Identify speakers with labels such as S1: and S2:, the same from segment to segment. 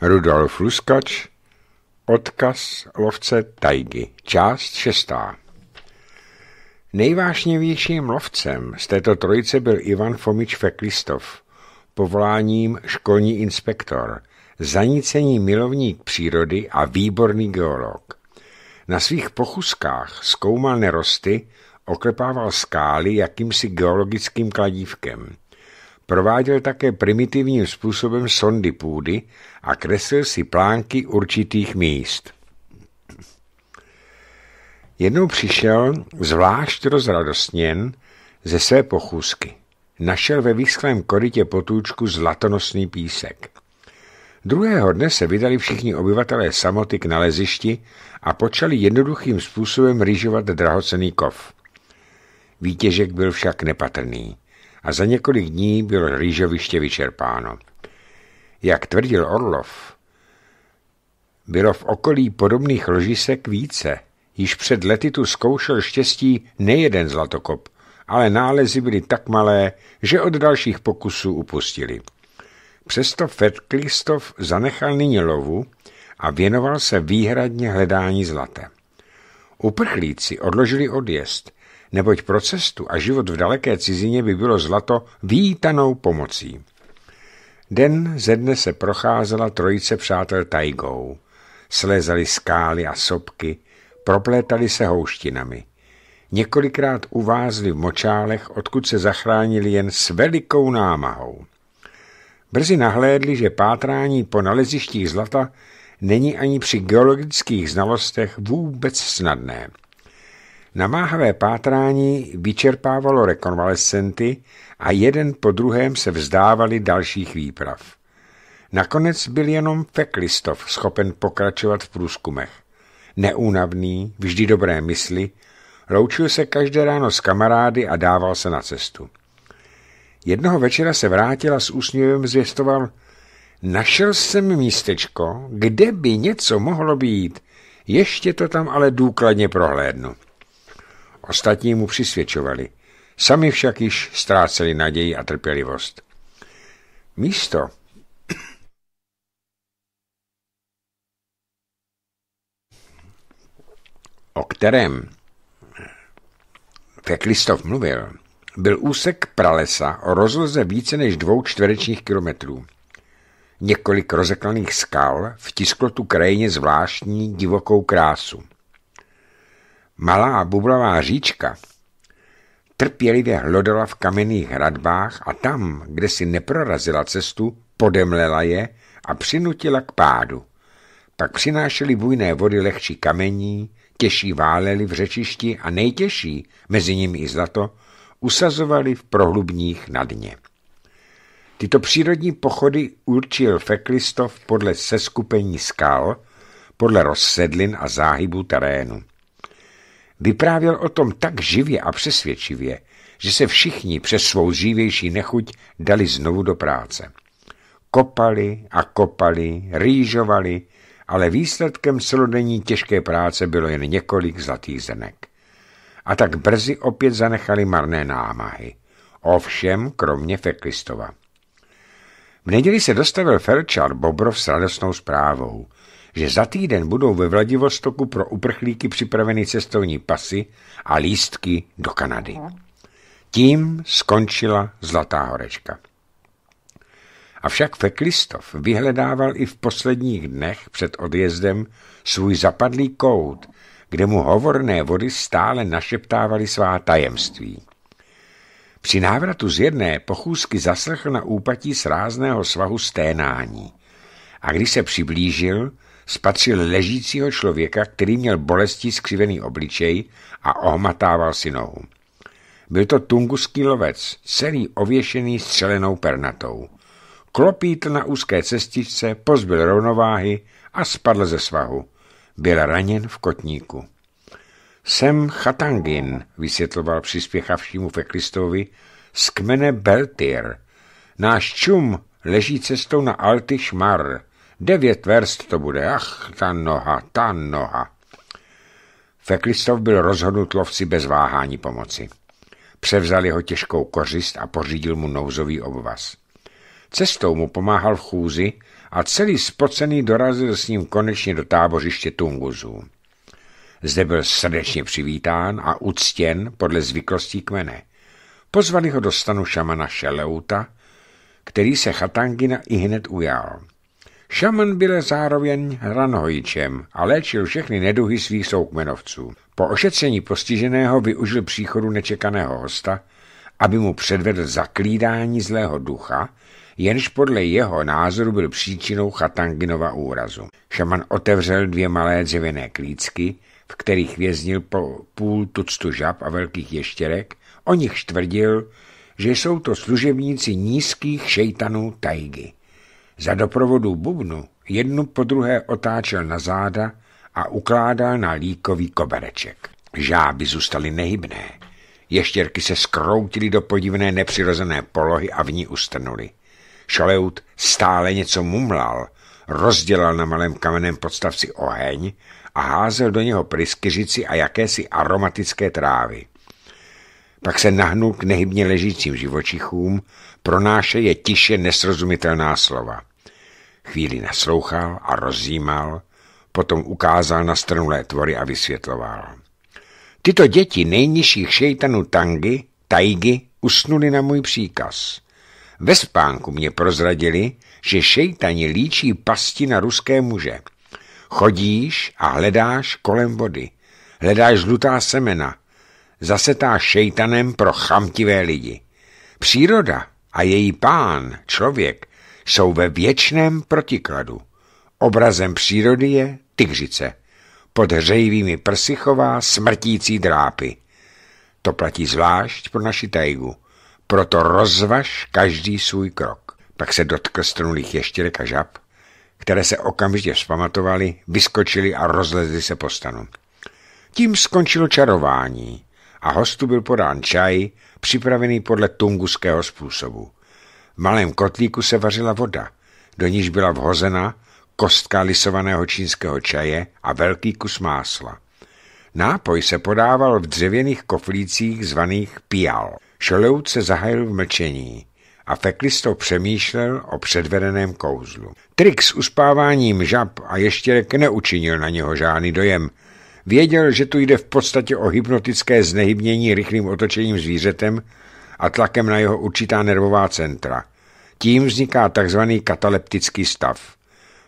S1: Rudolf Luskač Odkaz lovce tajgy Část šestá Nejvážněvějším lovcem z této trojice byl Ivan Fomič Feklistov, povoláním školní inspektor, zanícení milovník přírody a výborný geolog. Na svých pochuskách zkoumal nerosty, oklepával skály jakýmsi geologickým kladívkem. Prováděl také primitivním způsobem sondy půdy a kreslil si plánky určitých míst. Jednou přišel, zvlášť rozradostněn, ze své pochůzky. Našel ve výsklém korytě potůčku zlatonosný písek. Druhého dne se vydali všichni obyvatelé samoty k nalezišti a počali jednoduchým způsobem rýžovat drahocený kov. Výtěžek byl však nepatrný a za několik dní bylo rýžoviště vyčerpáno. Jak tvrdil Orlov, bylo v okolí podobných ložisek více. Již před lety tu zkoušel štěstí nejeden zlatokop, ale nálezy byly tak malé, že od dalších pokusů upustili. Přesto Fetklistov zanechal nyní lovu a věnoval se výhradně hledání zlata. Uprchlíci odložili odjezd, neboť pro cestu a život v daleké cizině by bylo zlato vítanou pomocí. Den ze dne se procházela trojice přátel tajgou. Slézali skály a sopky, proplétali se houštinami. Několikrát uvázli v močálech, odkud se zachránili jen s velikou námahou. Brzy nahlédli, že pátrání po nalezištích zlata není ani při geologických znalostech vůbec snadné. Namáhavé pátrání vyčerpávalo rekonvalescenty a jeden po druhém se vzdávali dalších výprav. Nakonec byl jenom Feklistov schopen pokračovat v průzkumech. Neúnavný, vždy dobré mysli, loučil se každé ráno s kamarády a dával se na cestu. Jednoho večera se vrátila s úsměvem zvěstoval Našel jsem místečko, kde by něco mohlo být. Ještě to tam ale důkladně prohlédnu. Ostatní mu přisvědčovali. Sami však již ztráceli naději a trpělivost. Místo, o kterém Feklistov mluvil, byl úsek pralesa o rozloze více než dvou čtverečních kilometrů. Několik rozeklaných skal vtisklo tu krajině zvláštní divokou krásu. Malá bublavá říčka trpělivě hlodala v kamenných hradbách a tam, kde si neprorazila cestu, podemlela je a přinutila k pádu. Pak přinášely bujné vody lehčí kamení, těžší válely v řečišti a nejtěžší, mezi nimi i zlato, usazovali v prohlubních na dně. Tyto přírodní pochody určil Feklistov podle seskupení skal, podle rozsedlin a záhybu terénu. Vyprávěl o tom tak živě a přesvědčivě, že se všichni přes svou živější nechuť dali znovu do práce. Kopali a kopali, rýžovali, ale výsledkem celodenní těžké práce bylo jen několik zlatých zrnek. A tak brzy opět zanechali marné námahy. Ovšem, kromě Feklistova. V neděli se dostavil Felčar Bobrov s radostnou zprávou že za týden budou ve Vladivostoku pro uprchlíky připraveny cestovní pasy a lístky do Kanady. Tím skončila Zlatá horečka. Avšak Feklistov vyhledával i v posledních dnech před odjezdem svůj zapadlý kout, kde mu hovorné vody stále našeptávaly svá tajemství. Při návratu z jedné pochůzky zaslechl na úpatí srázného svahu sténání a když se přiblížil, spatřil ležícího člověka, který měl bolesti skřivený obličej a ohmatával si nohu. Byl to tunguský lovec, celý ověšený střelenou pernatou. Klopítl na úzké cestičce, pozbyl rovnováhy a spadl ze svahu. Byl raněn v kotníku. Jsem Chatangin, vysvětloval přispěchavšímu Feklistovi, z kmene Beltir. Náš čum leží cestou na Alty Šmar, Devět verst to bude, ach, ta noha, ta noha. Feklistov byl rozhodnut lovci bez váhání pomoci. Převzal jeho těžkou kořist a pořídil mu nouzový obvaz. Cestou mu pomáhal v chůzi a celý spocený dorazil s ním konečně do tábořiště Tunguzů. Zde byl srdečně přivítán a uctěn podle zvyklostí kmene. Pozvali ho do stanu šamana Šeleuta, který se Chatangina i hned ujal. Šaman byl zároveň ranhojičem a léčil všechny neduhy svých soukmenovců. Po ošetření postiženého využil příchodu nečekaného hosta, aby mu předvedl zaklídání zlého ducha, jenž podle jeho názoru byl příčinou Chatanginova úrazu. Šaman otevřel dvě malé dřevěné klícky, v kterých věznil po půl tuctu žab a velkých ještěrek, o nich tvrdil, že jsou to služebníci nízkých šejtanů tajgy. Za doprovodu bubnu jednu po druhé otáčel na záda a ukládal na líkový kobereček. Žáby zůstaly nehybné. Ještěrky se skroutily do podivné nepřirozené polohy a v ní ustrnuly. Šaleut stále něco mumlal, rozdělal na malém kamenném podstavci oheň a házel do něho pryskyřici a jakési aromatické trávy. Pak se nahnul k nehybně ležícím živočichům, pronášeje tiše nesrozumitelná slova. Chvíli naslouchal a rozjímal, potom ukázal na stranulé tvory a vysvětloval. Tyto děti nejnižších šejtanů tangy, tajgy, usnuli na můj příkaz. Ve spánku mě prozradili, že šejtani líčí pasti na ruské muže. Chodíš a hledáš kolem vody. Hledáš žlutá semena. Zasetá šejtanem pro chamtivé lidi. Příroda a její pán, člověk, jsou ve věčném protikladu. Obrazem přírody je tygřice. Pod hřejivými prsy chová smrtící drápy. To platí zvlášť pro naši tajgu. Proto rozvaž každý svůj krok. Pak se dotkl strunulých ještěrek a žab, které se okamžitě vzpamatovali, vyskočili a rozlezli se po stanu. Tím skončilo čarování a hostu byl podán čaj, připravený podle tunguského způsobu. V malém kotlíku se vařila voda, do níž byla vhozena kostka lisovaného čínského čaje a velký kus másla. Nápoj se podával v dřevěných koflících zvaných pial. Šoleut se zahajil v mlčení a Feklisto přemýšlel o předvedeném kouzlu. Trik s uspáváním žab a ještěrek neučinil na něho žádný dojem. Věděl, že tu jde v podstatě o hypnotické znehybnění rychlým otočením zvířetem a tlakem na jeho určitá nervová centra. Tím vzniká tzv. kataleptický stav.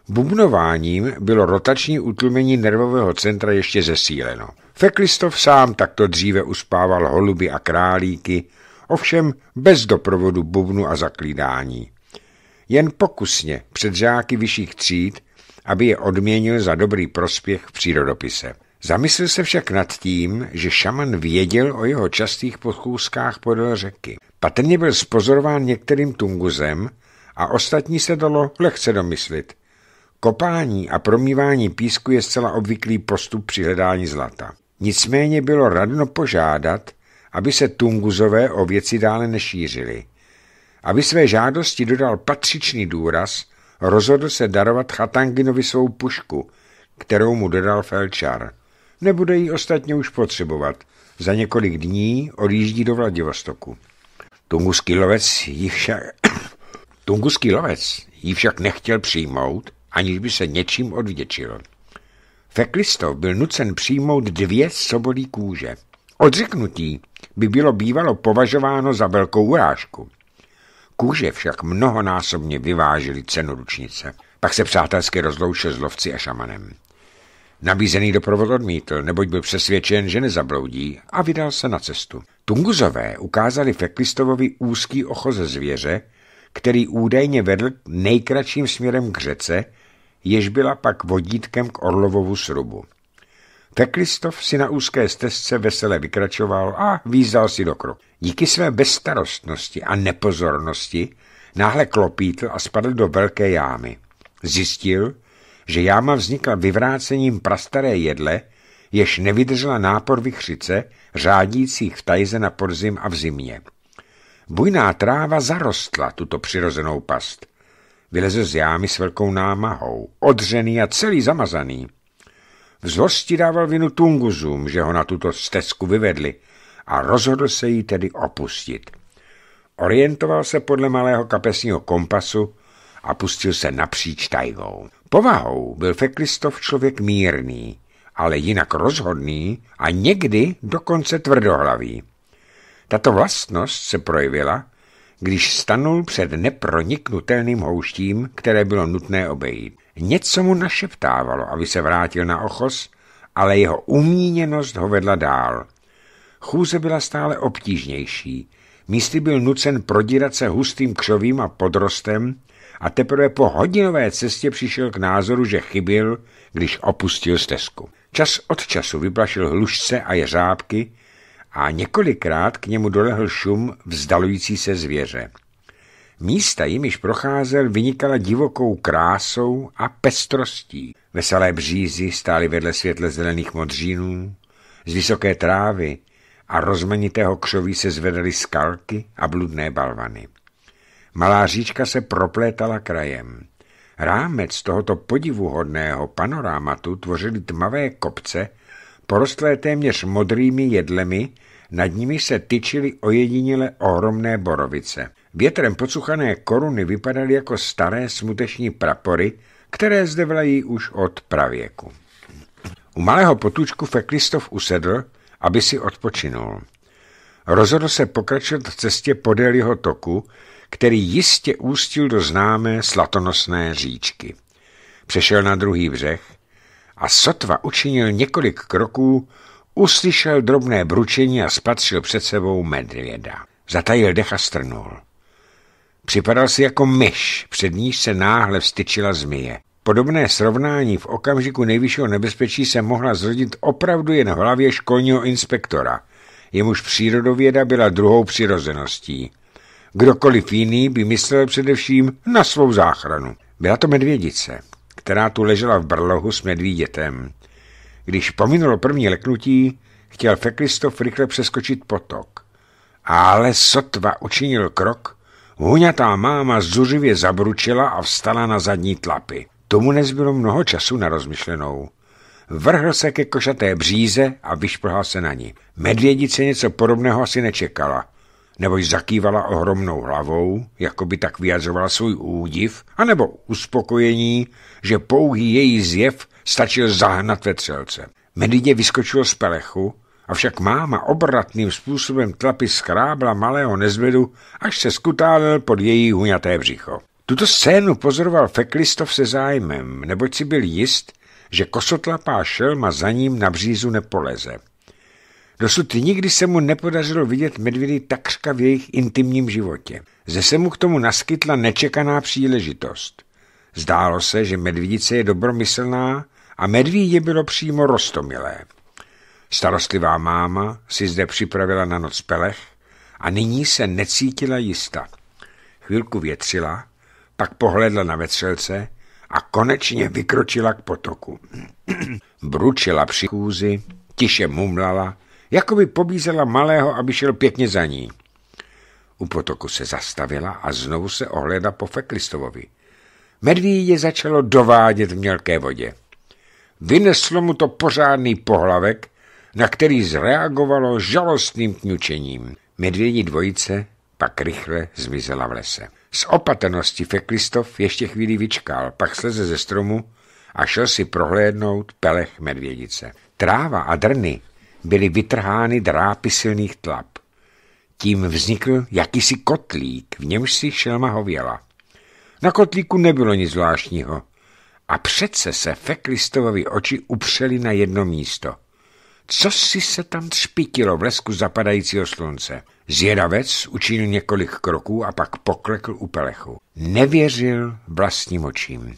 S1: Bubnováním bylo rotační utlumení nervového centra ještě zesíleno. Feklistov sám takto dříve uspával holuby a králíky, ovšem bez doprovodu bubnu a zaklídání. Jen pokusně před žáky vyšších tříd, aby je odměnil za dobrý prospěch v přírodopise. Zamyslel se však nad tím, že šaman věděl o jeho častých pochůzkách podél řeky. Patrně byl spozorován některým tunguzem a ostatní se dalo lehce domyslit. Kopání a promývání písku je zcela obvyklý postup při hledání zlata. Nicméně bylo radno požádat, aby se Tunguzové o věci dále nešířili. Aby své žádosti dodal patřičný důraz, rozhodl se darovat Chatanginovi svou pušku, kterou mu dodal Felčar. Nebude ji ostatně už potřebovat. Za několik dní odjíždí do Vladivostoku. Tunguský lovec ji však, Tunguský lovec ji však nechtěl přijmout, aniž by se něčím odvděčil. Feklistov byl nucen přijmout dvě sobolí kůže. Odřeknutí by bylo bývalo považováno za velkou urážku. Kůže však mnohonásobně vyvážily cenu ručnice. Pak se přátelsky rozloučil s lovci a šamanem. Nabízený doprovod odmítl, neboť byl přesvědčen, že nezabloudí a vydal se na cestu. Tunguzové ukázali Feklistovovi úzký ocho ze zvěře, který údajně vedl nejkratším směrem k řece, jež byla pak vodítkem k Orlovovu srubu. Teklistov si na úzké stezce vesele vykračoval a výzdal si do kroku. Díky své bezstarostnosti a nepozornosti náhle klopítl a spadl do velké jámy. Zjistil, že jáma vznikla vyvrácením prastaré jedle, jež nevydržela nápor vychřice, řádících v tajze na podzim a v zimě. Bujná tráva zarostla tuto přirozenou past. Vylezl z jámy s velkou námahou, odřený a celý zamazaný. V zlosti dával vinu Tunguzům, že ho na tuto stezku vyvedli a rozhodl se jí tedy opustit. Orientoval se podle malého kapesního kompasu a pustil se napříč tajgou. Povahou byl Feklistov člověk mírný, ale jinak rozhodný a někdy dokonce tvrdohlavý. Tato vlastnost se projevila, když stanul před neproniknutelným houštím, které bylo nutné obejít. Něco mu našeptávalo, aby se vrátil na ochos, ale jeho umíněnost ho vedla dál. Chůze byla stále obtížnější. Místy byl nucen prodírat se hustým křovím a podrostem a teprve po hodinové cestě přišel k názoru, že chybil, když opustil stezku. Čas od času vyplašil hlušce a jeřábky a několikrát k němu dolehl šum vzdalující se zvěře. Místa, jimiž procházel, vynikala divokou krásou a pestrostí. Veselé břízy stály vedle světle zelených modřínů, z vysoké trávy a rozmanitého křoví se zvedaly skalky a bludné balvany. Malá říčka se proplétala krajem. Rámec tohoto podivuhodného panorámatu tvořily tmavé kopce, porostlé téměř modrými jedlemi, nad nimi se tyčily ojediněle ohromné borovice. Větrem pocuchané koruny vypadaly jako staré smuteční prapory, které zde vlají už od pravěku. U malého potučku Feklistov usedl, aby si odpočinul. Rozhodl se pokračovat v cestě podél jeho toku, který jistě ústil do známé slatonosné říčky. Přešel na druhý břeh a sotva učinil několik kroků, uslyšel drobné bručení a spatřil před sebou medvěda. Zatajil dech a strnul. Připadal si jako myš, před níž se náhle vstyčila zmije. Podobné srovnání v okamžiku nejvyššího nebezpečí se mohla zrodit opravdu jen v hlavě školního inspektora, jemuž přírodověda byla druhou přirozeností. Kdokoliv jiný by myslel především na svou záchranu. Byla to medvědice, která tu ležela v brlohu s medvídětem. Když pominulo první leknutí, chtěl Feklistof rychle přeskočit potok. Ale sotva učinil krok, huňatá máma zuřivě zabručila a vstala na zadní tlapy. Tomu nezbylo mnoho času na rozmyšlenou. Vrhl se ke košaté bříze a vyšplhal se na ní. Medvědice něco podobného asi nečekala nebož zakývala ohromnou hlavou, jako by tak vyjadřovala svůj údiv, anebo uspokojení, že pouhý její zjev stačil zahnat vetřelce. Medidě vyskočilo z pelechu, avšak máma obratným způsobem tlapy skrábla malého nezvedu, až se skutálil pod její huňaté břicho. Tuto scénu pozoroval Feklistov se zájmem, neboť si byl jist, že kosotlapá šelma za ním na břízu nepoleze. Dosud nikdy se mu nepodařilo vidět medvědy takřka v jejich intimním životě. Ze se mu k tomu naskytla nečekaná příležitost. Zdálo se, že medvědice je dobromyslná a medvídě bylo přímo rostomilé. Starostlivá máma si zde připravila na noc pelech a nyní se necítila jista. Chvilku větřila, pak pohledla na vetřelce a konečně vykročila k potoku. Bručila při chůzi, tiše mumlala jako by pobízela malého, aby šel pěkně za ní. U potoku se zastavila a znovu se ohledla po Feklistovovi. Medvídě začalo dovádět v mělké vodě. Vyneslo mu to pořádný pohlavek, na který zreagovalo žalostným kňučením. Medvědí dvojice pak rychle zmizela v lese. Z opatrnosti Feklistov ještě chvíli vyčkal, pak sleze ze stromu a šel si prohlédnout pelech medvědice. Tráva a drny byly vytrhány drápy silných tlap. Tím vznikl jakýsi kotlík, v němž si šelma hověla. Na kotlíku nebylo nic zvláštního. A přece se Feklistovovi oči upřely na jedno místo. Co si se tam třpitilo v lesku zapadajícího slunce? Zjedavec učinil několik kroků a pak poklekl u pelechu. Nevěřil vlastním očím.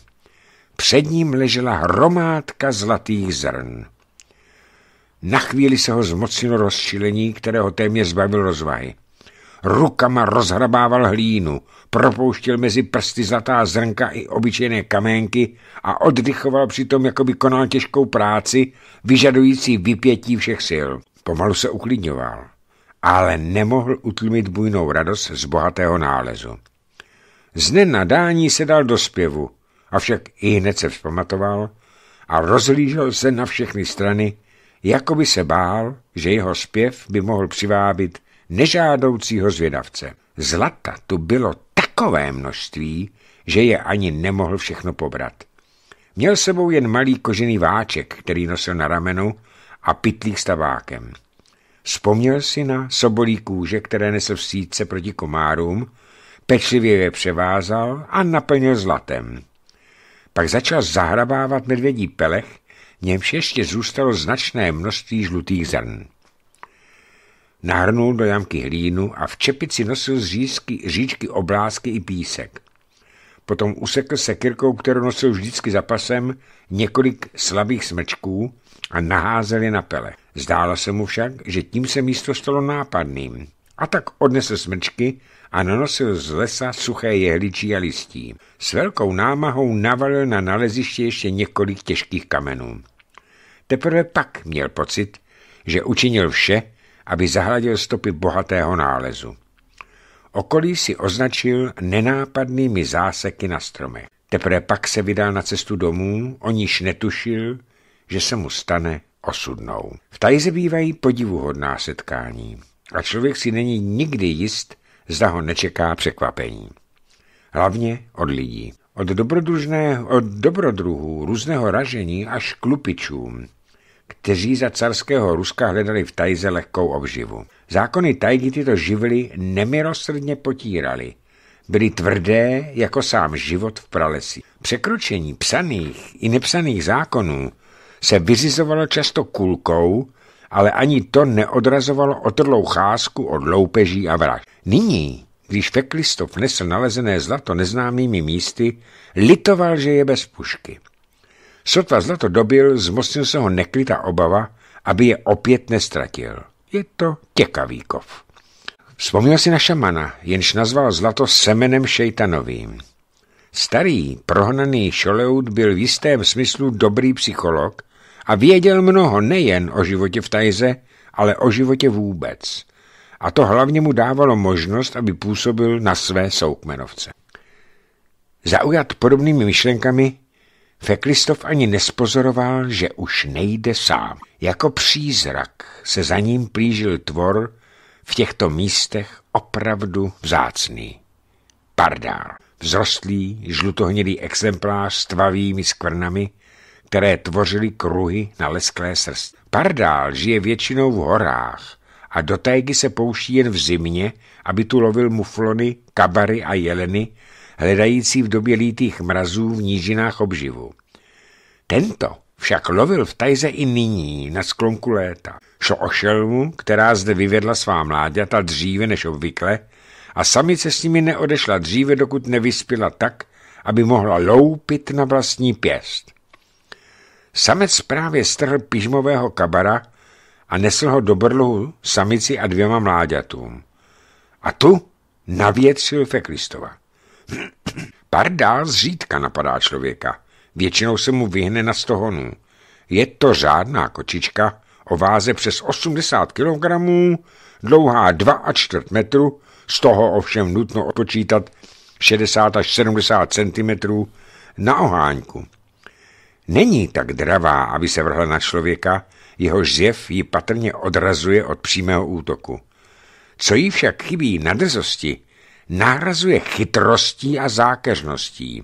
S1: Před ním ležela hromádka zlatých zrn. Na chvíli se ho zmocnilo rozčilení, kterého téměř zbavil rozvahy. Rukama rozhrabával hlínu, propouštěl mezi prsty zlatá zrnka i obyčejné kaménky a oddychoval přitom, jako by konal těžkou práci, vyžadující vypětí všech sil. Pomalu se uklidňoval, ale nemohl utlumit bujnou radost z bohatého nálezu. Z nenadání se dal do zpěvu, avšak i hned se vzpamatoval a rozhlížel se na všechny strany, jako by se bál, že jeho zpěv by mohl přivábit nežádoucího zvědavce. Zlata tu bylo takové množství, že je ani nemohl všechno pobrat. Měl sebou jen malý kožený váček, který nosil na ramenu a pitlík s tabákem. Vzpomněl si na sobolí kůže, které nesl v síce proti komárům, pečlivě je převázal a naplnil zlatem. Pak začal zahrabávat medvědí pelech, němž ještě zůstalo značné množství žlutých zrn. Nahrnul do jamky hlínu a v čepici nosil z říčky, říčky oblásky i písek. Potom usekl sekirkou, kterou nosil vždycky za pasem, několik slabých smečků a naházel je na pele. Zdálo se mu však, že tím se místo stalo nápadným. A tak odnesl smrčky a nanosil z lesa suché jehličí a listí. S velkou námahou navalil na naleziště ještě několik těžkých kamenů. Teprve pak měl pocit, že učinil vše, aby zahladil stopy bohatého nálezu. Okolí si označil nenápadnými záseky na stromech. Teprve pak se vydal na cestu domů, o níž netušil, že se mu stane osudnou. V Tajze bývají podivuhodná setkání a člověk si není nikdy jist, zda ho nečeká překvapení. Hlavně od lidí. Od, od dobrodruhů, různého ražení až k kteří za carského Ruska hledali v Tajze lehkou obživu. Zákony tajgy tyto živly nemilosrdně potírali. Byly tvrdé jako sám život v pralesi. Překročení psaných i nepsaných zákonů se vyřizovalo často kulkou, ale ani to neodrazovalo otrlou cházku od loupeží a vrah. Nyní, když Feklistov nesl nalezené zlato neznámými místy, litoval, že je bez pušky. Sotva zlato dobil, zmocnil se ho neklita obava, aby je opět nestratil. Je to těkavý kov. Vzpomněl si na šamana, jenž nazval zlato semenem šejtanovým. Starý, prohnaný Šoleut byl v jistém smyslu dobrý psycholog a věděl mnoho nejen o životě v Tajze, ale o životě vůbec. A to hlavně mu dávalo možnost, aby působil na své soukmenovce. Zaujat podobnými myšlenkami, Feklistov ani nespozoroval, že už nejde sám. Jako přízrak se za ním plížil tvor v těchto místech opravdu vzácný. Pardál, vzrostlý, žlutohnědý exemplář s tvavými skvrnami, které tvořily kruhy na lesklé srst. Pardál žije většinou v horách a do tajgy se pouští jen v zimě, aby tu lovil muflony, kabary a jeleny, hledající v době lítých mrazů v nížinách obživu. Tento však lovil v tajze i nyní na sklonku léta. Šlo o šelmu, která zde vyvedla svá mláďata dříve než obvykle a samice s nimi neodešla dříve, dokud nevyspěla tak, aby mohla loupit na vlastní pěst. Samec právě strhl pižmového kabara a nesl ho do brlohu samici a dvěma mláďatům. A tu navětřil Feklistova. Pardál zřídka napadá člověka. Většinou se mu vyhne na stohonu. Je to řádná kočička o váze přes 80 kg, dlouhá 2 a čtvrt metru, z toho ovšem nutno odpočítat 60 až 70 cm na oháňku. Není tak dravá, aby se vrhla na člověka, jeho zjev ji patrně odrazuje od přímého útoku. Co jí však chybí na drzosti, nárazuje chytrostí a zákeřností.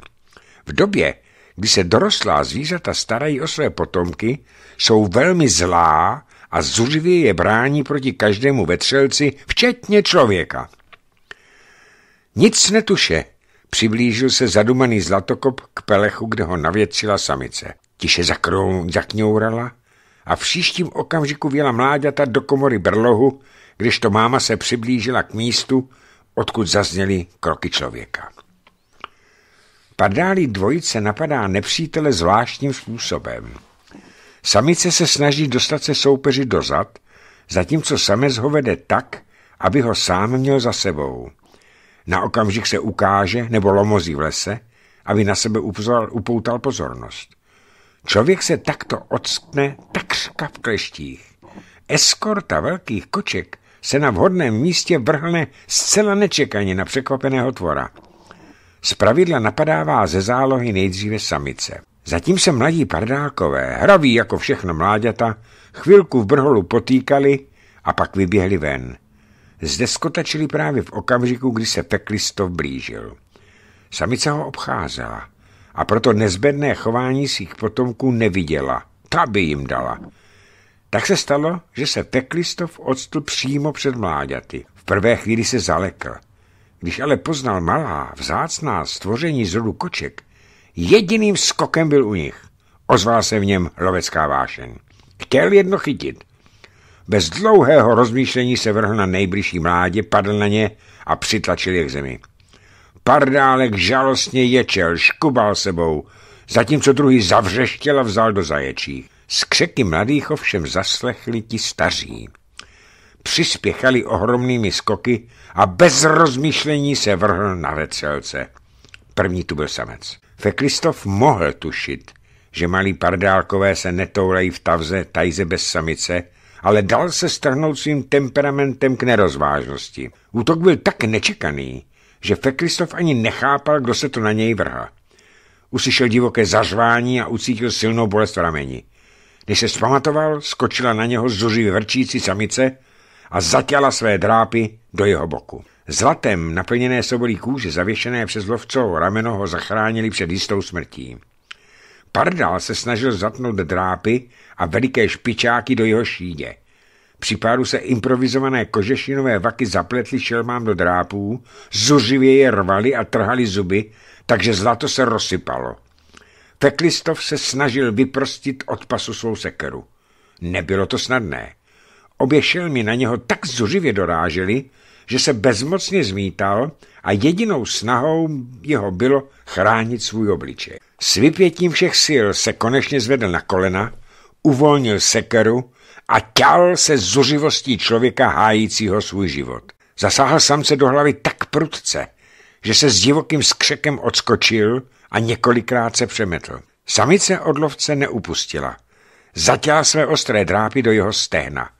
S1: V době, kdy se dorostlá zvířata starají o své potomky, jsou velmi zlá a zuřivě je brání proti každému vetřelci, včetně člověka. Nic netuše, Přiblížil se zadumaný zlatokop k pelechu, kde ho navětřila samice. Tiše zakňourala a v příštím okamžiku věla mláďata do komory brlohu, když to máma se přiblížila k místu, odkud zazněly kroky člověka. Padálí dvojice napadá nepřítele zvláštním způsobem. Samice se snaží dostat se soupeři dozad, zatímco samec ho vede tak, aby ho sám měl za sebou. Na okamžik se ukáže nebo lomozí v lese, aby na sebe upoutal pozornost. Člověk se takto odskne takřka v kleštích. Eskorta velkých koček se na vhodném místě vrhne zcela nečekaně na překvapeného tvora. Zpravidla napadává ze zálohy nejdříve samice. Zatím se mladí pardálkové, hraví jako všechno mláďata, chvilku v brholu potýkali a pak vyběhli ven. Zde skotačili právě v okamžiku, kdy se Feklistov blížil. Samice ho obcházela a proto nezbedné chování svých potomků neviděla. Ta by jim dala. Tak se stalo, že se Teklistov odstl přímo před mláďaty. V prvé chvíli se zalekl. Když ale poznal malá, vzácná stvoření z rodu koček, jediným skokem byl u nich. Ozval se v něm lovecká vášeň. Chtěl jedno chytit. Bez dlouhého rozmýšlení se vrhl na nejbližší mládě, padl na ně a přitlačil je k zemi. Pardálek žalostně ječel, škubal sebou, zatímco druhý zavřeštěl a vzal do zaječí. Skřeky mladých ovšem zaslechli ti staří. Přispěchali ohromnými skoky a bez rozmýšlení se vrhl na vecelce. První tu byl samec. Feklistov mohl tušit, že malí pardálkové se netoulají v tavze tajze bez samice, ale dal se strhnout svým temperamentem k nerozvážnosti. Útok byl tak nečekaný, že Feklistov ani nechápal, kdo se to na něj vrhá. Uslyšel divoké zařvání a ucítil silnou bolest v rameni. Když se zpamatoval, skočila na něho zuřivě vrčící samice a zatěla své drápy do jeho boku. Zlatem naplněné sobolí kůže zavěšené přes lovcovou rameno ho zachránili před jistou smrtí. Pardal se snažil zatnout drápy a veliké špičáky do jeho šídě. Při páru se improvizované kožešinové vaky zapletly šelmám do drápů, zuřivě je rvali a trhali zuby, takže zlato se rozsypalo. Feklistov se snažil vyprostit od pasu svou sekeru. Nebylo to snadné. Obě šelmy na něho tak zuřivě dorážely, že se bezmocně zmítal a jedinou snahou jeho bylo chránit svůj obličej. S vypětím všech sil se konečně zvedl na kolena, uvolnil sekeru a ťal se zuřivostí člověka hájícího svůj život. Zasáhl samce do hlavy tak prudce, že se s divokým skřekem odskočil a několikrát se přemetl. Samice od lovce neupustila. Zatěla své ostré drápy do jeho stehna.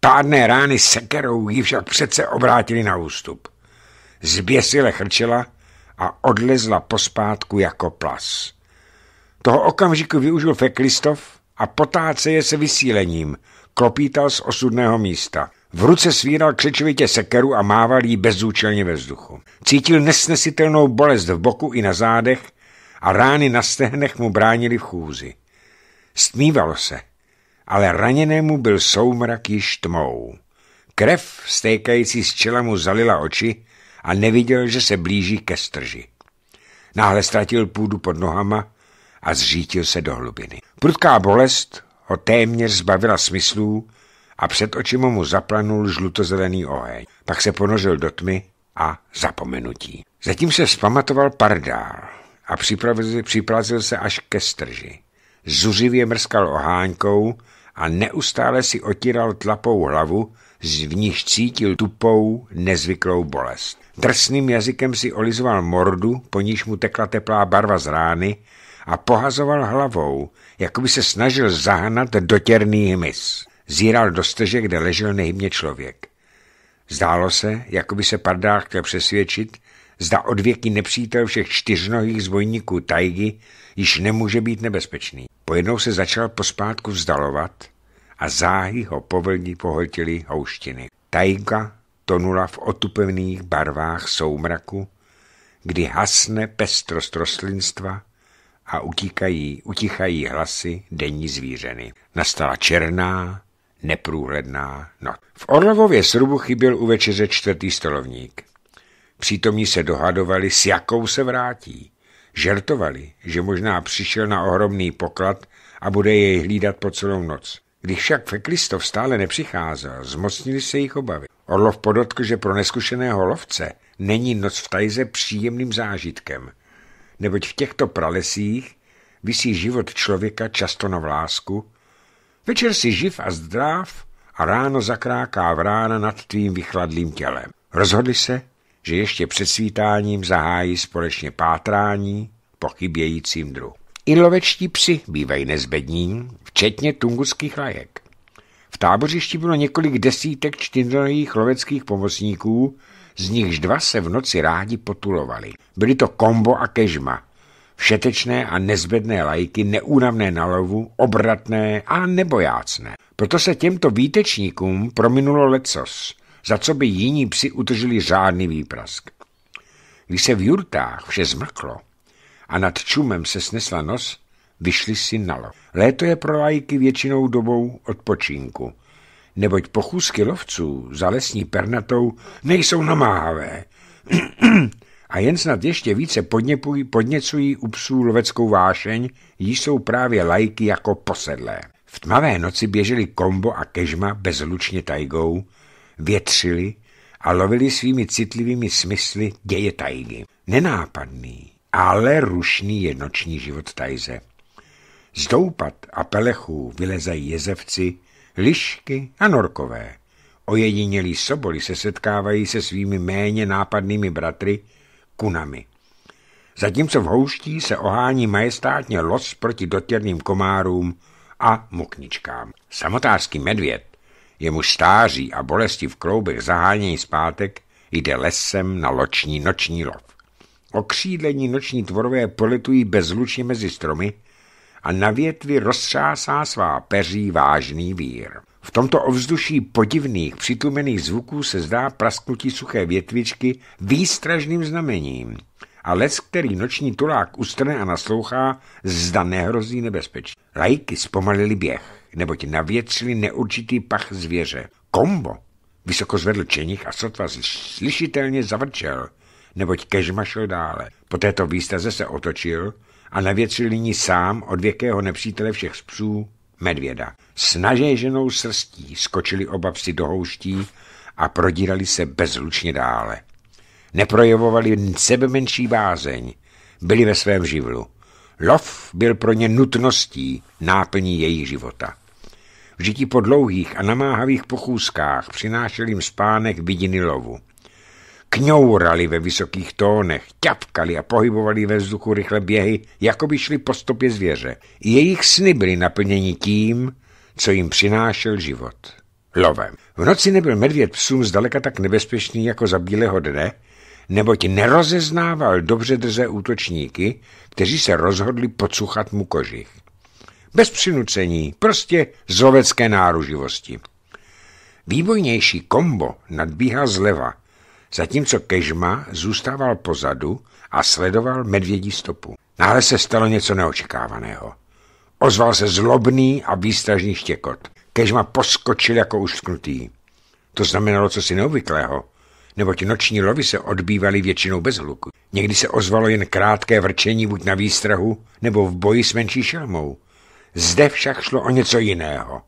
S1: Pádné rány sekerou ji však přece obrátili na ústup. Zběsile chrčela a odlezla pospátku jako plas. Toho okamžiku využil Feklistov a potáce je se vysílením, klopítal z osudného místa. V ruce svíral křečovitě sekeru a mával jí bezúčelně ve vzduchu. Cítil nesnesitelnou bolest v boku i na zádech a rány na stehnech mu bránili v chůzi. Stmívalo se, ale raněnému byl soumrak již tmou. Krev stékající z čela mu zalila oči a neviděl, že se blíží ke strži. Náhle ztratil půdu pod nohama a zřítil se do hlubiny. Prudká bolest ho téměř zbavila smyslů a před očima mu zaplanul žlutozelený oheň. Pak se ponořil do tmy a zapomenutí. Zatím se vzpamatoval pardál a připravil, připravil se až ke strži. Zuřivě mrskal oháňkou a neustále si otíral tlapou hlavu, z níž cítil tupou, nezvyklou bolest. Drsným jazykem si olizoval mordu, po níž mu tekla teplá barva z rány a pohazoval hlavou, jako by se snažil zahnat dotěrný hmyz. Zíral do steže, kde ležel nehybně člověk. Zdálo se, jako by se pardál chtěl přesvědčit, zda odvěký nepřítel všech čtyřnohých zvojníků tajgy již nemůže být nebezpečný. Pojednou se začal pospátku vzdalovat a záhy ho povlní pohltily houštiny. Tajga tonula v otupených barvách soumraku, kdy hasne pestrost rostlinstva a utíkají, utichají hlasy denní zvířeny. Nastala černá, neprůhledná noc. V Orlovově srubu chyběl u večeře čtvrtý stolovník. Přítomní se dohadovali, s jakou se vrátí. Žertovali, že možná přišel na ohromný poklad a bude jej hlídat po celou noc. Když však Feklistov stále nepřicházel, zmocnili se jich obavy. Orlov podotkl, že pro neskušeného lovce není noc v tajze příjemným zážitkem, neboť v těchto pralesích visí život člověka často na vlásku, večer si živ a zdrav a ráno zakráká vrána nad tvým vychladlým tělem. Rozhodli se, že ještě před svítáním zahájí společně pátrání po chybějícím druhu. I lovečtí psi bývají nezbední, včetně tunguských lajek. V tábořišti bylo několik desítek čtyřnohých loveckých pomocníků, z nichž dva se v noci rádi potulovali. Byly to kombo a kežma, všetečné a nezbedné lajky, neúnavné na lovu, obratné a nebojácné. Proto se těmto výtečníkům prominulo lecos, za co by jiní psi utržili řádný výprask. Když se v jurtách vše zmrklo a nad čumem se snesla nos, vyšli si na lov. Léto je pro lajky většinou dobou odpočinku, neboť pochůzky lovců za lesní pernatou nejsou namáhavé a jen snad ještě více podněpují, podněcují u psů loveckou vášeň, jí jsou právě lajky jako posedlé. V tmavé noci běželi kombo a kežma bezlučně tajgou, větřili a lovili svými citlivými smysly děje tajgy. Nenápadný, ale rušný je noční život tajze. Z doupat a pelechů vylezají jezevci, lišky a norkové. Ojedinělí soboli se setkávají se svými méně nápadnými bratry, kunami. Zatímco v houští se ohání majestátně los proti dotěrným komárům a mukničkám. Samotářský medvěd, jemu stáří a bolesti v kloubech zahánění zpátek, jde lesem na loční noční lov. Okřídlení noční tvorové poletují bezlučně mezi stromy a na větvi roztřásá svá peří vážný vír. V tomto ovzduší podivných, přitumených zvuků se zdá prasknutí suché větvičky výstražným znamením a les, který noční tulák ustrne a naslouchá, zda nehrozí nebezpečí. Lajky zpomalili běh, neboť navětřili neurčitý pach zvěře. Kombo vysoko zvedl čenich a sotva slyšitelně zavrčel, neboť kežma šel dále. Po této výstaze se otočil a navětřil nyní sám od věkého nepřítele všech psů medvěda. S nažéženou srstí skočili oba psi do houští a prodírali se bezlučně dále. Neprojevovali sebe menší bázeň, byli ve svém živlu. Lov byl pro ně nutností náplní jejich života. V žití po dlouhých a namáhavých pochůzkách přinášel jim spánek vidiny lovu. Kňourali ve vysokých tónech, ťapkali a pohybovali ve vzduchu rychle běhy, jako by šli po stopě zvěře. Jejich sny byly naplněni tím, co jim přinášel život. Lovem. V noci nebyl medvěd psům zdaleka tak nebezpečný jako za bílého dne, neboť nerozeznával dobře drze útočníky, kteří se rozhodli pocuchat mu kožich. Bez přinucení, prostě z lovecké náruživosti. Výbojnější kombo nadbíhal zleva, zatímco Kežma zůstával pozadu a sledoval medvědí stopu. Náhle se stalo něco neočekávaného. Ozval se zlobný a výstražný štěkot. Kežma poskočil jako uštknutý. To znamenalo co si neobvyklého, neboť noční lovy se odbývaly většinou bez hluku. Někdy se ozvalo jen krátké vrčení buď na výstrahu, nebo v boji s menší šelmou. Zde však šlo o něco jiného.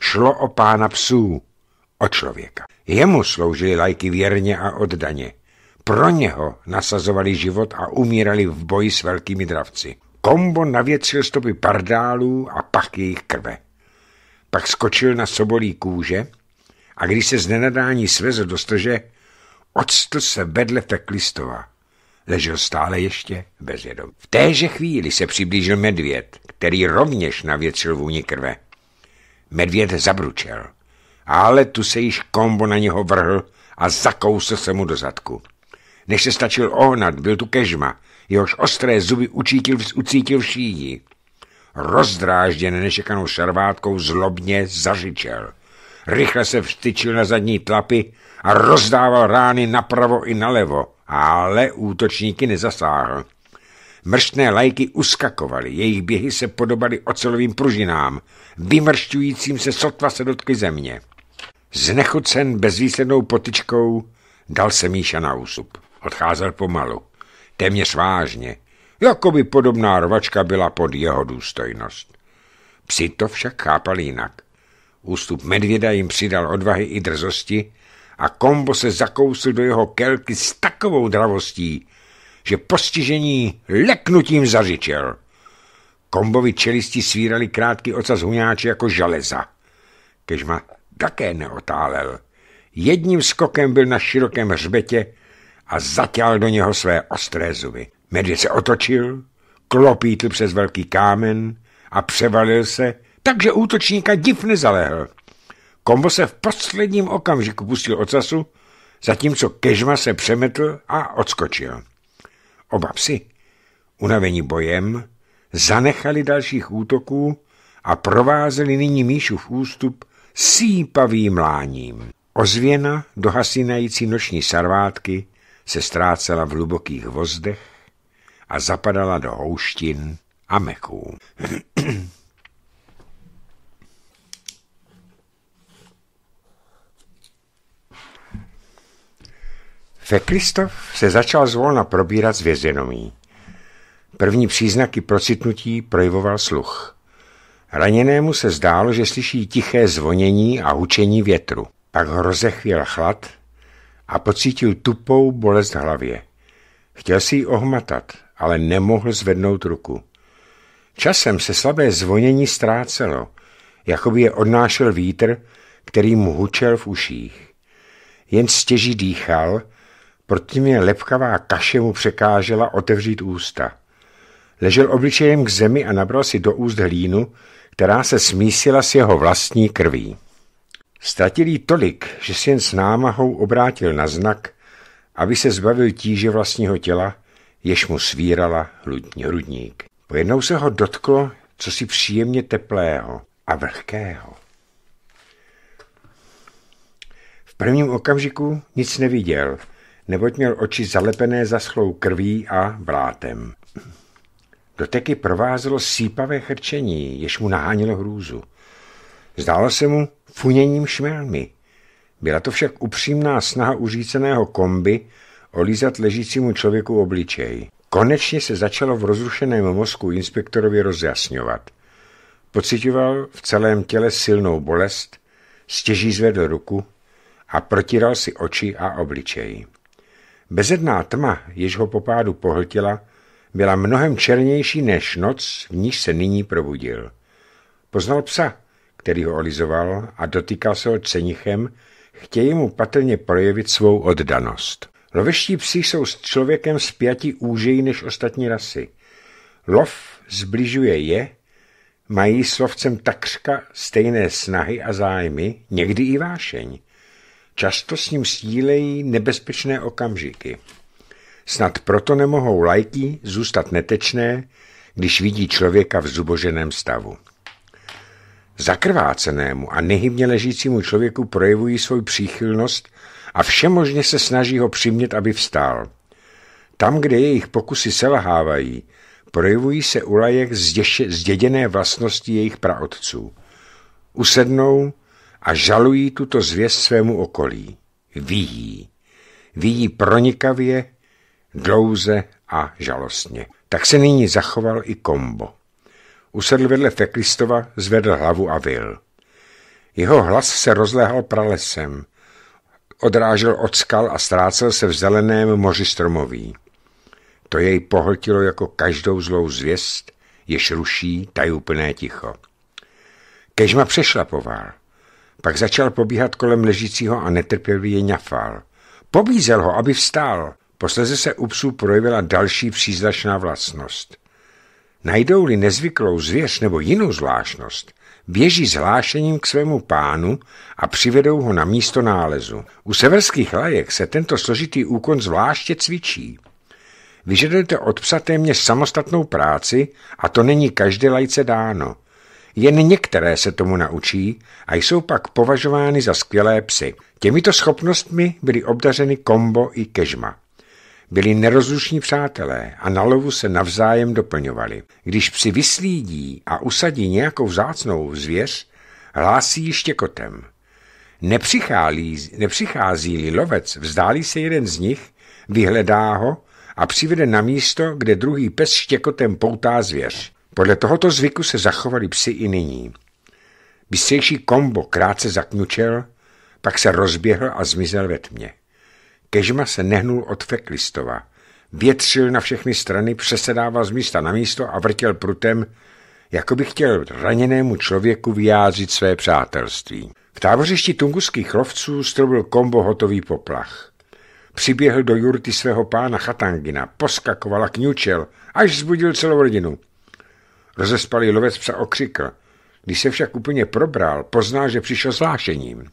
S1: Šlo o pána psů, o člověka. Jemu sloužili lajky věrně a oddaně. Pro něho nasazovali život a umírali v boji s velkými dravci. Kombo navětřil stopy pardálů a pach jejich krve. Pak skočil na sobolí kůže a když se z nenadání svezl do strže, odstl se vedle Feklistova. Ležel stále ještě bez jedom. V téže chvíli se přiblížil medvěd, který rovněž navětřil vůni krve. Medvěd zabručel ale tu se již kombo na něho vrhl a zakousl se mu do zadku. Než se stačil ohnat, byl tu kežma, jehož ostré zuby učítil, ucítil v šíji. Rozdrážděn nečekanou šarvátkou zlobně zařičel. Rychle se vstyčil na zadní tlapy a rozdával rány napravo i nalevo, ale útočníky nezasáhl. Mrštné lajky uskakovaly, jejich běhy se podobaly ocelovým pružinám, vymršťujícím se sotva se dotkly země. Znechucen bezvýslednou potičkou dal se Míša na úsup. Odcházel pomalu, téměř vážně, jako by podobná rovačka byla pod jeho důstojnost. Psi to však chápali jinak. Ústup medvěda jim přidal odvahy i drzosti a kombo se zakousl do jeho kelky s takovou dravostí, že postižení leknutím zařičel. Kombovi čelisti svírali krátký ocas huňáče jako železa. Kežma také neotálel. Jedním skokem byl na širokém hřbetě a zatěl do něho své ostré zuby. Medvěd se otočil, klopítl přes velký kámen a převalil se, takže útočníka div nezalehl. Kombo se v posledním okamžiku pustil ocasu, zatímco kežma se přemetl a odskočil. Oba psi, unavení bojem, zanechali dalších útoků a provázeli nyní Míšu v ústup sípavým mláním. Ozvěna, dohasinající noční sarvátky, se ztrácela v hlubokých vozdech a zapadala do houštin a mechů. Feklistov se začal zvolna probírat z vězěnomí. První příznaky procitnutí projevoval sluch. Raněnému se zdálo, že slyší tiché zvonění a hučení větru. Pak ho rozechvěl chlad a pocítil tupou bolest v hlavě. Chtěl si ji ohmatat, ale nemohl zvednout ruku. Časem se slabé zvonění ztrácelo, jako by je odnášel vítr, který mu hučel v uších. Jen stěží dýchal, mě lepkavá kaše mu překážela otevřít ústa. Ležel obličejem k zemi a nabral si do úst hlínu, která se smísila s jeho vlastní krví. Ztratil jí tolik, že si jen s námahou obrátil na znak, aby se zbavil tíže vlastního těla, jež mu svírala hrudník. Pojednou se ho dotklo co si příjemně teplého a vlhkého. V prvním okamžiku nic neviděl, neboť měl oči zalepené zaschlou krví a blátem. Doteky provázelo sípavé chrčení, jež mu nahánilo hrůzu. Zdálo se mu funěním šmelmy. Byla to však upřímná snaha uříceného komby olízat ležícímu člověku obličej. Konečně se začalo v rozrušeném mozku inspektorovi rozjasňovat. Pocitoval v celém těle silnou bolest, stěží zvedl ruku a protíral si oči a obličej. Bezedná tma, jež ho po pádu pohltila, byla mnohem černější než noc, v níž se nyní probudil. Poznal psa, který ho olizoval a dotýkal se ho cenichem, chtějí mu patrně projevit svou oddanost. Loveští psi jsou s člověkem spjati úžejí než ostatní rasy. Lov zbližuje je, mají s lovcem takřka stejné snahy a zájmy, někdy i vášeň. Často s ním stílejí nebezpečné okamžiky. Snad proto nemohou lajky zůstat netečné, když vidí člověka v zuboženém stavu. Zakrvácenému a nehybně ležícímu člověku projevují svou příchylnost a všemožně se snaží ho přimět, aby vstál. Tam, kde jejich pokusy selhávají, projevují se u lajek zděděné vlastnosti jejich praotců. Usednou a žalují tuto zvěst svému okolí. Víjí. Víjí pronikavě, dlouze a žalostně. Tak se nyní zachoval i kombo. Usedl vedle Feklistova, zvedl hlavu a vil. Jeho hlas se rozléhal pralesem, odrážel od skal a ztrácel se v zeleném moři stromoví. To jej pohltilo jako každou zlou zvěst, jež ruší tajúplné ticho. Kežma přešlapoval. Pak začal pobíhat kolem ležícího a netrpělivě ňafal. Pobízel ho, aby vstál. Posleze se u psů projevila další příznačná vlastnost. Najdou-li nezvyklou zvěř nebo jinou zvláštnost, běží s hlášením k svému pánu a přivedou ho na místo nálezu. U severských lajek se tento složitý úkon zvláště cvičí. Vyžadujete od psa téměř samostatnou práci a to není každé lajce dáno. Jen některé se tomu naučí a jsou pak považovány za skvělé psy. Těmito schopnostmi byly obdařeny Kombo i Kežma. Byli nerozluční přátelé a na lovu se navzájem doplňovali. Když psi vyslídí a usadí nějakou vzácnou zvěř, hlásí ji štěkotem. Nepřichází-li lovec, vzdálí se jeden z nich, vyhledá ho a přivede na místo, kde druhý pes štěkotem poutá zvěř. Podle tohoto zvyku se zachovali psi i nyní. Bystřejší kombo krátce zakňučel, pak se rozběhl a zmizel ve tmě. Kežma se nehnul od Feklistova. Větřil na všechny strany, přesedával z místa na místo a vrtěl prutem, jako by chtěl raněnému člověku vyjádřit své přátelství. V tábořišti tunguských lovců strbil kombo hotový poplach. Přiběhl do jurty svého pána Chatangina, poskakoval a kňučel, až zbudil celou rodinu. Rozespalý lovec psa okřikl. Když se však úplně probral, poznal, že přišel zvlášením.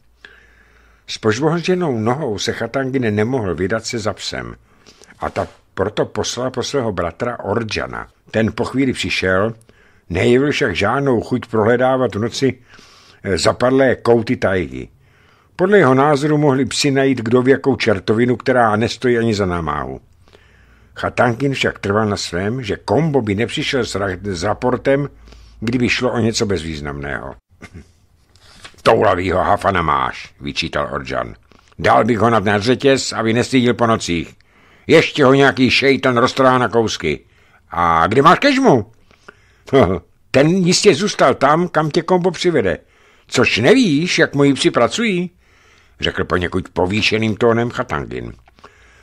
S1: S požvoženou nohou se Chatangine nemohl vydat se za psem a ta proto poslal po svého bratra Orjana. Ten po chvíli přišel, nejevil však žádnou chuť prohledávat v noci eh, zapadlé kouty tajky. Podle jeho názoru mohli psi najít kdo v jakou čertovinu, která nestojí ani za námahu. Chatankin však trval na svém, že kombo by nepřišel s raportem, kdyby šlo o něco bezvýznamného. Toulavýho hafana máš, vyčítal Orjan. Dal bych ho na řetěz, aby nestýdil po nocích. Ještě ho nějaký šejtan roztrhá na kousky. A kde máš kežmu? Ten jistě zůstal tam, kam tě kombo přivede. Což nevíš, jak moji psi pracují? Řekl poněkud povýšeným tónem Chatangin.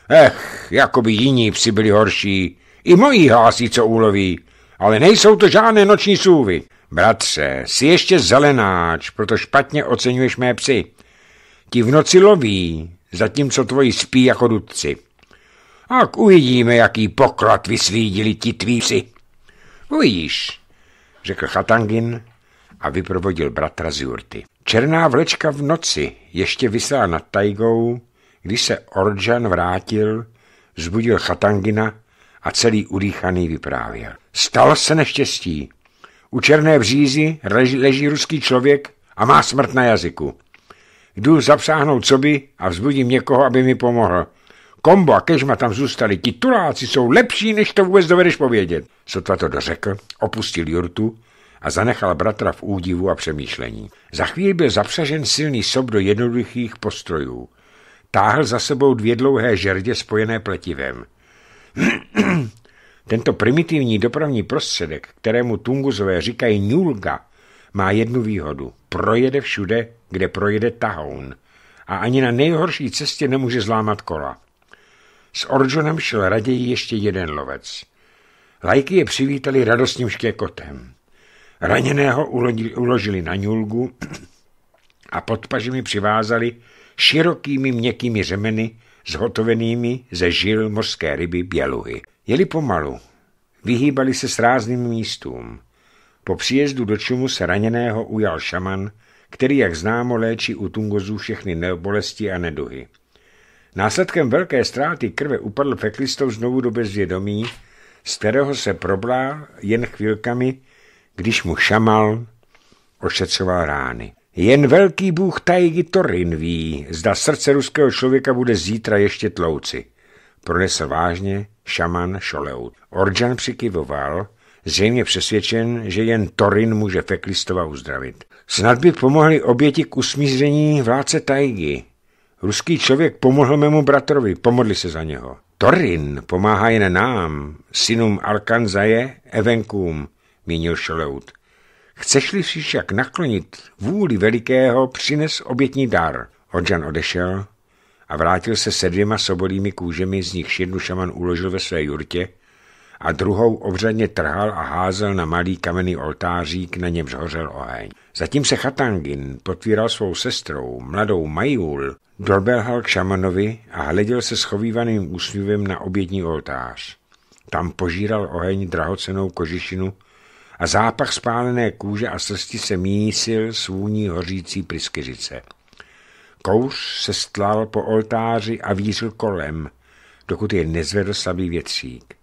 S1: Ech, jako by jiní psi byli horší. I mojí hlásí, co úloví. Ale nejsou to žádné noční sůvy. Bratře, jsi ještě zelenáč, proto špatně oceňuješ mé psy. Ti v noci loví, zatímco tvoji spí jako dudci. Ak uvidíme, jaký poklad vysvídili ti tví psy. Uvidíš, řekl Chatangin a vyprovodil bratra z jurty. Černá vlečka v noci ještě vysela nad tajgou, když se Orjan vrátil, zbudil Chatangina a celý udýchaný vyprávěl. Stalo se neštěstí. U černé břízy leží, leží ruský člověk a má smrt na jazyku. Jdu zapsáhnout soby a vzbudím někoho, aby mi pomohl. Kombo a Kežma tam zůstali. Ti tuláci jsou lepší, než to vůbec dovedeš povědět. Sotva to dořekl, opustil jurtu a zanechal bratra v údivu a přemýšlení. Za chvíli byl zapřažen silný sob do jednoduchých postrojů. Táhl za sebou dvě dlouhé žerdě spojené pletivem. Tento primitivní dopravní prostředek, kterému Tunguzové říkají ňulga, má jednu výhodu. Projede všude, kde projede tahoun a ani na nejhorší cestě nemůže zlámat kola. S Orjonem šel raději ještě jeden lovec. Lajky je přivítali radostným štěkotem. Raněného uložili na ňulgu a pod pažemi přivázali širokými měkkými řemeny zhotovenými ze žil mořské ryby běluhy. Jeli pomalu, vyhýbali se s rázným místům. Po příjezdu do čumu se raněného ujal šaman, který, jak známo, léčí u Tungozů všechny bolesti a neduhy. Následkem velké ztráty krve upadl Feklistov znovu do bezvědomí, z kterého se problá jen chvilkami, když mu šamal ošetřoval rány. Jen velký bůh Tajgy Torin ví, zda srdce ruského člověka bude zítra ještě tlouci. Pronesl vážně šaman Šoleut. Orjan přikyvoval, zřejmě přesvědčen, že jen Torin může Feklistova uzdravit. Snad by pomohli oběti k usmíření vládce Tajgy. Ruský člověk pomohl mému bratrovi, pomodli se za něho. Torin pomáhá jen nám, synům Alkanzaje, Evenkům, mínil Šoleut. Chceš-li si však naklonit vůli velikého, přines obětní dar. Odžan odešel a vrátil se se dvěma sobolými kůžemi, z nichž jednu šaman uložil ve své jurtě a druhou obřadně trhal a házel na malý kamenný oltářík, na němž hořel oheň. Zatím se Chatangin potvíral svou sestrou, mladou Majul, dobelhal k šamanovi a hleděl se schovývaným úsměvem na obětní oltář. Tam požíral oheň drahocenou kožišinu a zápach spálené kůže a srsti se mísil s vůní hořící pryskyřice. Kouř se stlal po oltáři a vířil kolem, dokud je nezvedl slabý větřík.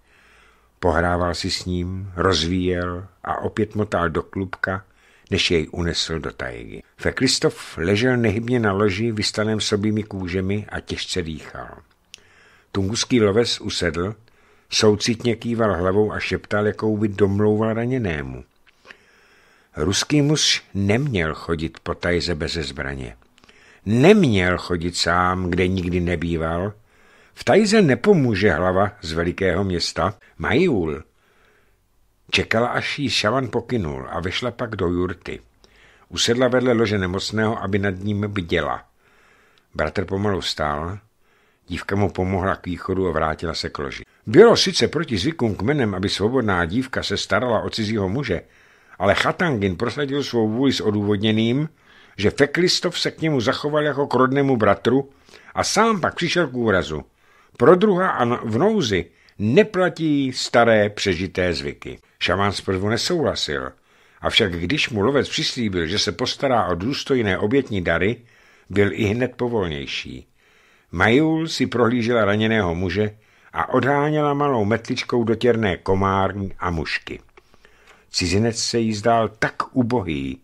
S1: Pohrával si s ním, rozvíjel a opět motal do klubka, než jej unesl do tajgy. Fekristof ležel nehybně na loži vystaném sobými kůžemi a těžce dýchal. Tunguský loves usedl, soucitně kýval hlavou a šeptal, jakou by domlouval raněnému. Ruský muž neměl chodit po tajze bez zbraně. Neměl chodit sám, kde nikdy nebýval. V tajze nepomůže hlava z velikého města. Majul. Čekala, až jí šavan pokynul a vešla pak do jurty. Usedla vedle lože nemocného, aby nad ním bděla. Bratr pomalu stál, dívka mu pomohla k východu a vrátila se k loži. Bylo sice proti zvykům kmenem, aby svobodná dívka se starala o cizího muže, ale Chatangin prosadil svou vůli s odůvodněným, že Feklistov se k němu zachoval jako k rodnému bratru a sám pak přišel k úrazu. Pro druha a v nouzi neplatí staré přežité zvyky. Šamán zprvu nesouhlasil, avšak když mu lovec přislíbil, že se postará o důstojné obětní dary, byl i hned povolnější. Majul si prohlížela raněného muže a odháněla malou metličkou do těrné komárny a mušky. Cizinec se jí zdál tak ubohý,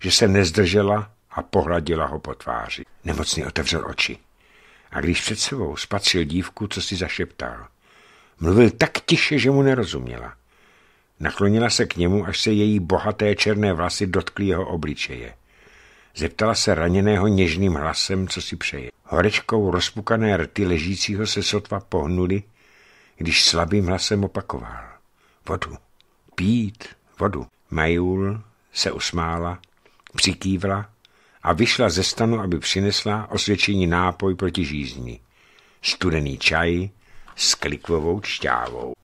S1: že se nezdržela a pohladila ho po tváři. Nemocný otevřel oči. A když před sebou spatřil dívku, co si zašeptal. Mluvil tak tiše, že mu nerozuměla. Naklonila se k němu, až se její bohaté černé vlasy dotkly jeho obličeje. Zeptala se raněného něžným hlasem, co si přeje. Horečkou rozpukané rty ležícího se sotva pohnuli, když slabým hlasem opakoval. Vodu, pít, vodu. Majul se usmála, přikývla a vyšla ze stanu, aby přinesla osvědčení nápoj proti žízni. Studený čaj s klikvovou čťávou.